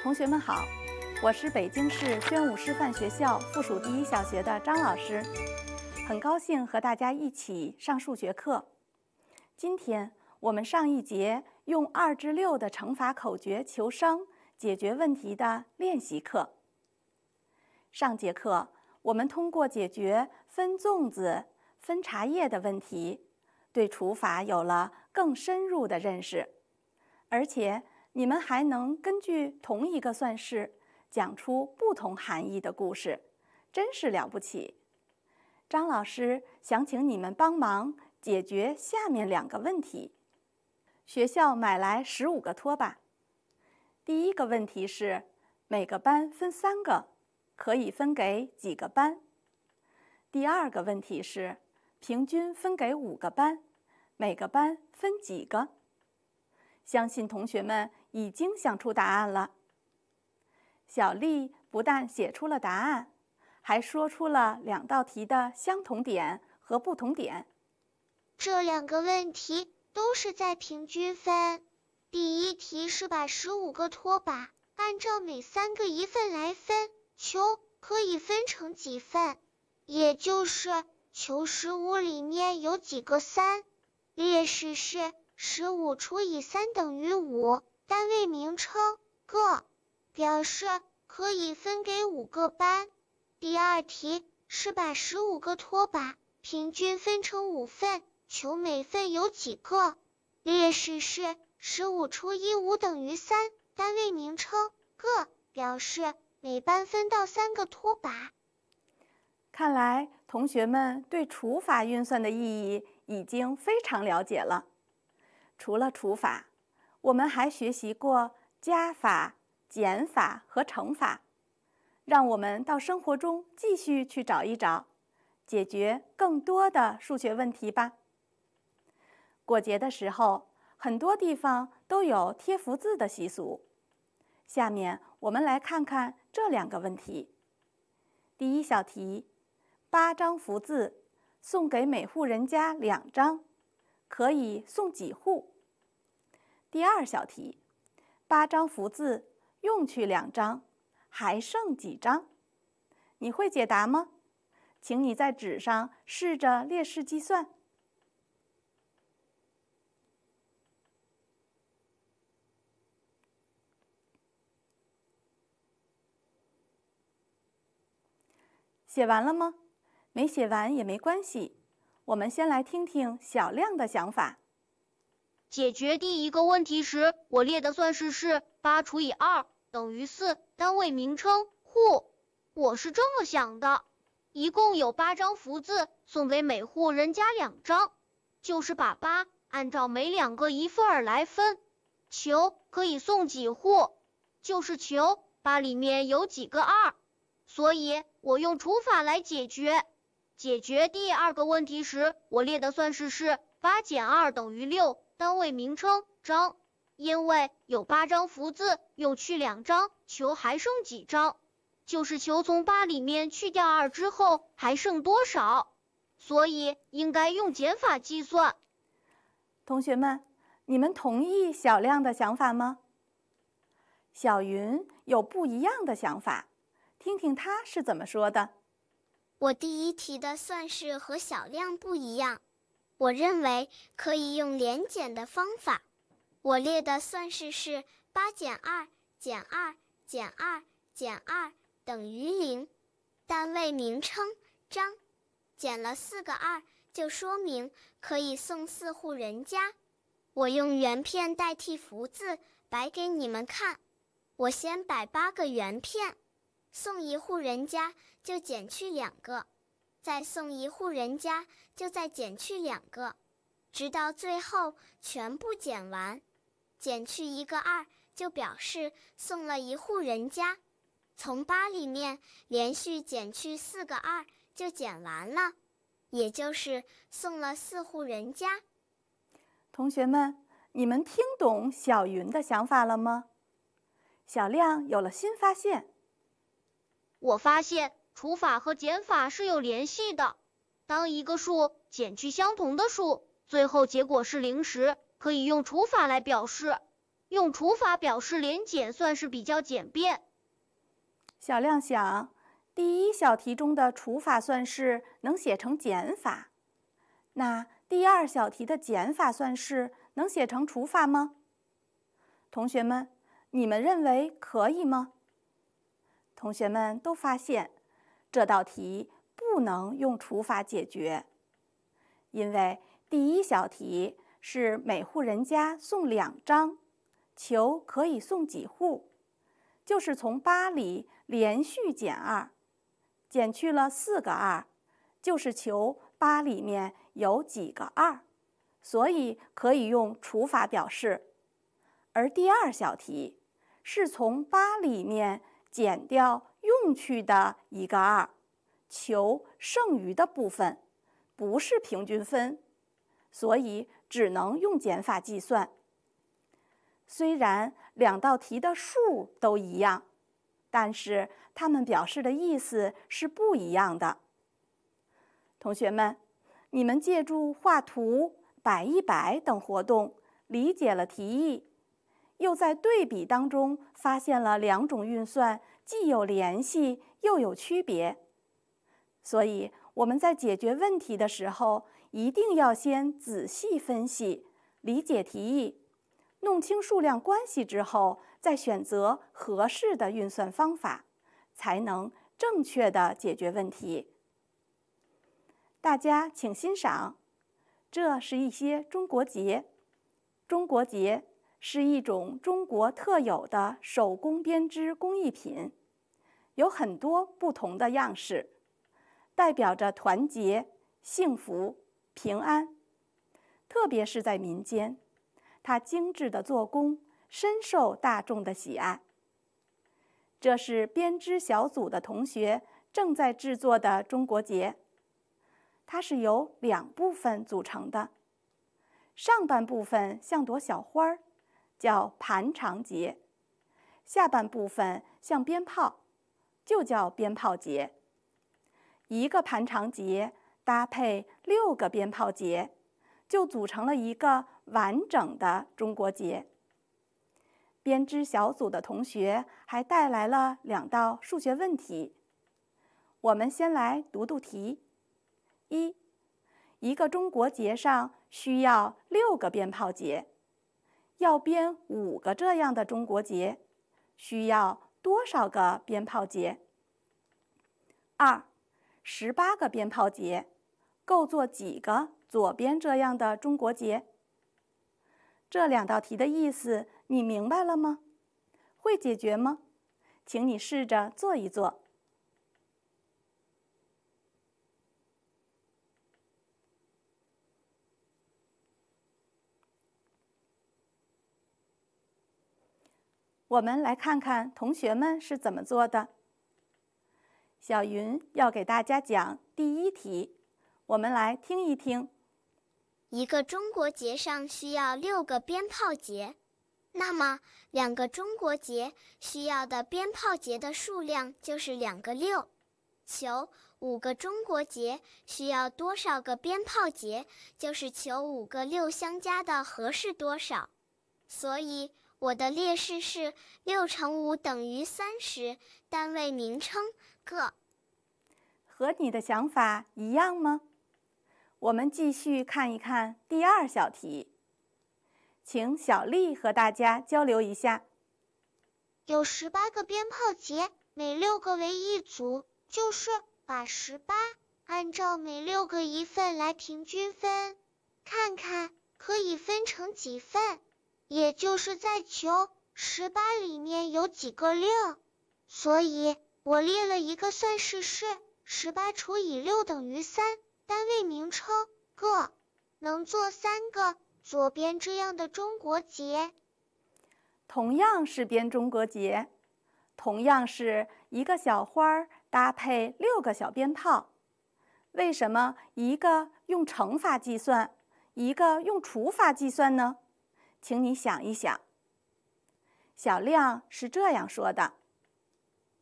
同学们好，我是北京市宣武师范学校附属第一小学的张老师，很高兴和大家一起上数学课。今天我们上一节用二至六的乘法口诀求生解决问题的练习课。上节课我们通过解决分粽子、分茶叶的问题，对除法有了更深入的认识，而且。你们还能根据同一个算式讲出不同含义的故事，真是了不起！张老师想请你们帮忙解决下面两个问题。学校买来十五个拖把，第一个问题是每个班分三个，可以分给几个班？第二个问题是平均分给五个班，每个班分几个？相信同学们已经想出答案了。小丽不但写出了答案，还说出了两道题的相同点和不同点。这两个问题都是在平均分。第一题是把十五个拖把按照每三个一份来分，求可以分成几份，也就是求十五里面有几个三。列式是。十五除以三等于五，单位名称个，表示可以分给五个班。第二题是把十五个拖把平均分成五份，求每份有几个。列式是十五除以五等于三，单位名称个，表示每班分到三个拖把。看来同学们对除法运算的意义已经非常了解了。除了除法，我们还学习过加法、减法和乘法。让我们到生活中继续去找一找，解决更多的数学问题吧。过节的时候，很多地方都有贴福字的习俗。下面我们来看看这两个问题。第一小题：八张福字，送给每户人家两张。可以送几户？第二小题，八张福字用去两张，还剩几张？你会解答吗？请你在纸上试着列式计算。写完了吗？没写完也没关系。我们先来听听小亮的想法。解决第一个问题时，我列的算式是八除以二等于四，单位名称户。我是这么想的：一共有八张福字，送给每户人家两张，就是把八按照每两个一份儿来分。求可以送几户，就是求八里面有几个二。所以我用除法来解决。解决第二个问题时，我列的算式是八减二等于六，单位名称张。因为有八张福字，又去两张，求还剩几张，就是求从八里面去掉二之后还剩多少，所以应该用减法计算。同学们，你们同意小亮的想法吗？小云有不一样的想法，听听他是怎么说的。我第一题的算式和小亮不一样，我认为可以用连减的方法。我列的算式是八减二减二减二减二等于零，单位名称张，减了四个二，就说明可以送四户人家。我用圆片代替福字，摆给你们看。我先摆八个圆片。送一户人家就减去两个，再送一户人家就再减去两个，直到最后全部减完，减去一个二就表示送了一户人家。从八里面连续减去四个二就减完了，也就是送了四户人家。同学们，你们听懂小云的想法了吗？小亮有了新发现。我发现除法和减法是有联系的。当一个数减去相同的数，最后结果是零时，可以用除法来表示。用除法表示连减算式比较简便。小亮想，第一小题中的除法算式能写成减法，那第二小题的减法算式能写成除法吗？同学们，你们认为可以吗？同学们都发现，这道题不能用除法解决，因为第一小题是每户人家送两张，求可以送几户，就是从八里连续减二，减去了四个二，就是求八里面有几个二，所以可以用除法表示。而第二小题是从八里面减掉用去的一个二，求剩余的部分，不是平均分，所以只能用减法计算。虽然两道题的数都一样，但是它们表示的意思是不一样的。同学们，你们借助画图、摆一摆等活动，理解了题意。又在对比当中发现了两种运算既有联系又有区别，所以我们在解决问题的时候，一定要先仔细分析、理解题意，弄清数量关系之后，再选择合适的运算方法，才能正确的解决问题。大家请欣赏，这是一些中国结，中国结。是一种中国特有的手工编织工艺品，有很多不同的样式，代表着团结、幸福、平安。特别是在民间，它精致的做工深受大众的喜爱。这是编织小组的同学正在制作的中国结，它是由两部分组成的，上半部分像朵小花儿。叫盘长结，下半部分像鞭炮，就叫鞭炮节。一个盘长结搭配六个鞭炮结，就组成了一个完整的中国结。编织小组的同学还带来了两道数学问题，我们先来读读题：一，一个中国结上需要六个鞭炮结。要编五个这样的中国结，需要多少个鞭炮节？二，十八个鞭炮节够做几个左边这样的中国结？这两道题的意思你明白了吗？会解决吗？请你试着做一做。我们来看看同学们是怎么做的。小云要给大家讲第一题，我们来听一听。一个中国结上需要六个鞭炮结，那么两个中国结需要的鞭炮结的数量就是两个六。求五个中国结需要多少个鞭炮结，就是求五个六相加的和是多少。所以。我的列式是六乘五等于三十，单位名称个。和你的想法一样吗？我们继续看一看第二小题，请小丽和大家交流一下。有十八个鞭炮节，每六个为一组，就是把十八按照每六个一份来平均分，看看可以分成几份。也就是在求十八里面有几个六，所以我列了一个算式是十八除以六等于三，单位名称个，能做三个左边这样的中国结。同样是编中国结，同样是一个小花搭配六个小鞭炮，为什么一个用乘法计算，一个用除法计算呢？请你想一想，小亮是这样说的：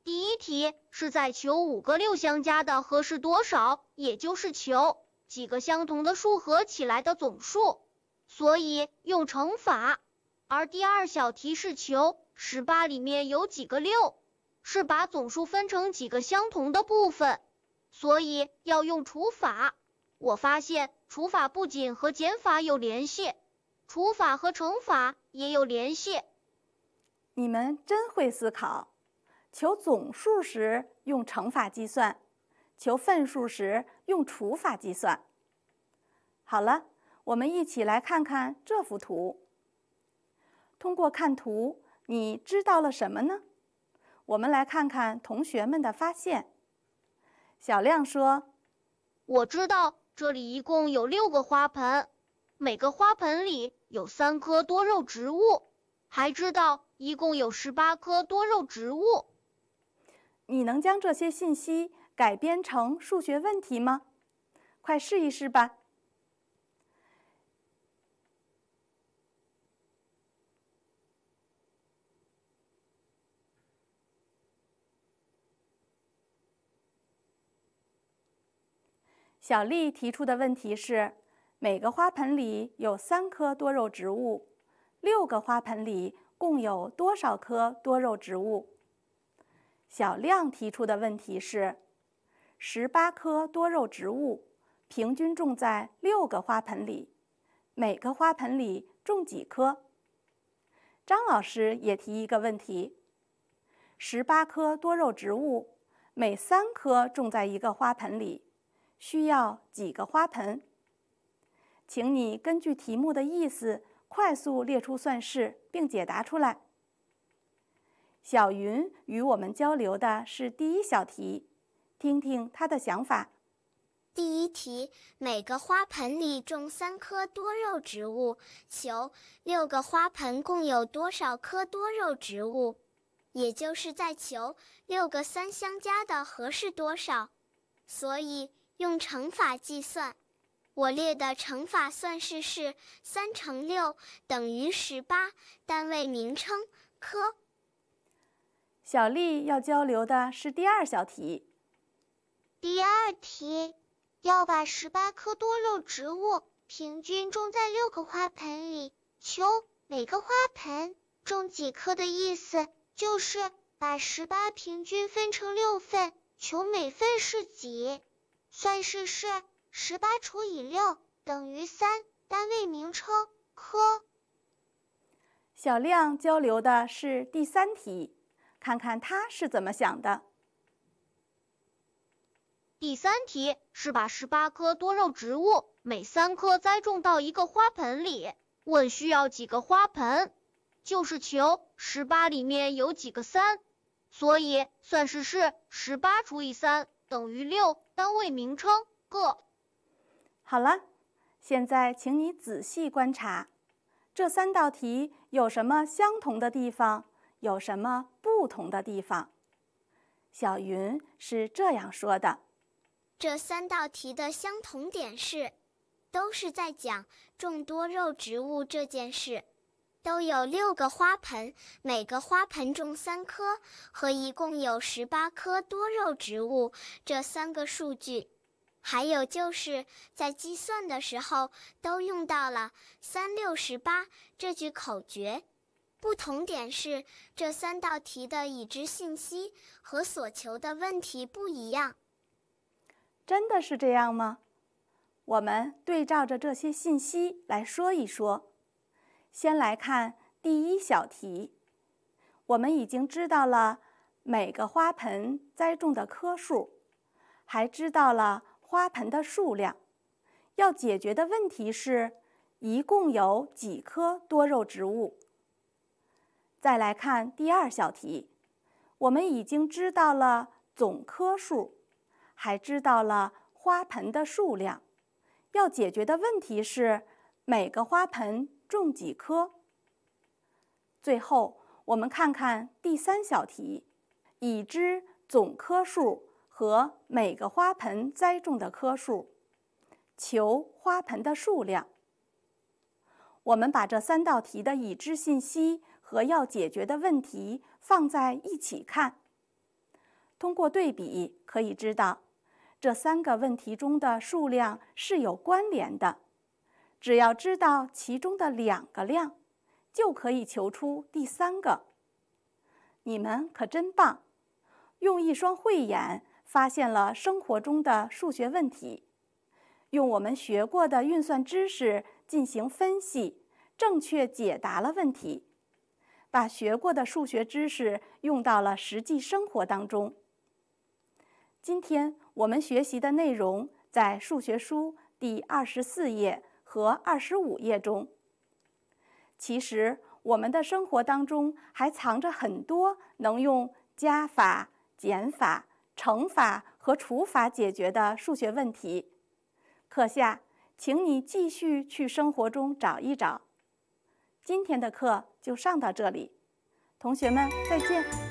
第一题是在求五个六相加的和是多少，也就是求几个相同的数合起来的总数，所以用乘法。而第二小题是求十八里面有几个六，是把总数分成几个相同的部分，所以要用除法。我发现除法不仅和减法有联系，除法和乘法也有联系。你们真会思考。求总数时用乘法计算，求份数时用除法计算。好了，我们一起来看看这幅图。通过看图，你知道了什么呢？我们来看看同学们的发现。小亮说：“我知道这里一共有六个花盆，每个花盆里有三棵多肉植物，还知道一共有十八棵多肉植物。”你能将这些信息改编成数学问题吗？快试一试吧。小丽提出的问题是：每个花盆里有三棵多肉植物，六个花盆里共有多少棵多肉植物？小亮提出的问题是：十八棵多肉植物平均种在六个花盆里，每个花盆里种几棵？张老师也提一个问题：十八棵多肉植物，每三棵种在一个花盆里，需要几个花盆？请你根据题目的意思快速列出算式，并解答出来。小云与我们交流的是第一小题，听听他的想法。第一题，每个花盆里种三棵多肉植物，求六个花盆共有多少棵多肉植物，也就是在求六个三相加的和是多少。所以用乘法计算。我列的乘法算式是三乘六等于十八，单位名称棵。小丽要交流的是第二小题。第二题，要把十八棵多肉植物平均种在六个花盆里，求每个花盆种几棵的意思，就是把十八平均分成六份，求每份是几。算式是十八除以六等于三，单位名称棵。小亮交流的是第三题。看看他是怎么想的。第三题是把十八棵多肉植物每三棵栽种到一个花盆里，问需要几个花盆，就是求十八里面有几个三，所以算式是十八除以三等于六，单位名称个。好了，现在请你仔细观察，这三道题有什么相同的地方？有什么不同的地方？小云是这样说的：这三道题的相同点是，都是在讲种多肉植物这件事，都有六个花盆，每个花盆种三棵，和一共有十八棵多肉植物这三个数据。还有就是在计算的时候，都用到了“三六十八”这句口诀。不同点是，这三道题的已知信息和所求的问题不一样。真的是这样吗？我们对照着这些信息来说一说。先来看第一小题，我们已经知道了每个花盆栽种的棵数，还知道了花盆的数量。要解决的问题是，一共有几棵多肉植物？再来看第二小题，我们已经知道了总棵数，还知道了花盆的数量。要解决的问题是每个花盆种几棵。最后，我们看看第三小题，已知总棵数和每个花盆栽种的棵数，求花盆的数量。我们把这三道题的已知信息。和要解决的问题放在一起看，通过对比可以知道，这三个问题中的数量是有关联的。只要知道其中的两个量，就可以求出第三个。你们可真棒，用一双慧眼发现了生活中的数学问题，用我们学过的运算知识进行分析，正确解答了问题，把学过的数学知识用到了实际生活当中。今天我们学习的内容在数学书第二十四页和二十五页中。其实，我们的生活当中还藏着很多能用加法、减法、乘法和除法解决的数学问题。课下，请你继续去生活中找一找。今天的课就上到这里，同学们再见。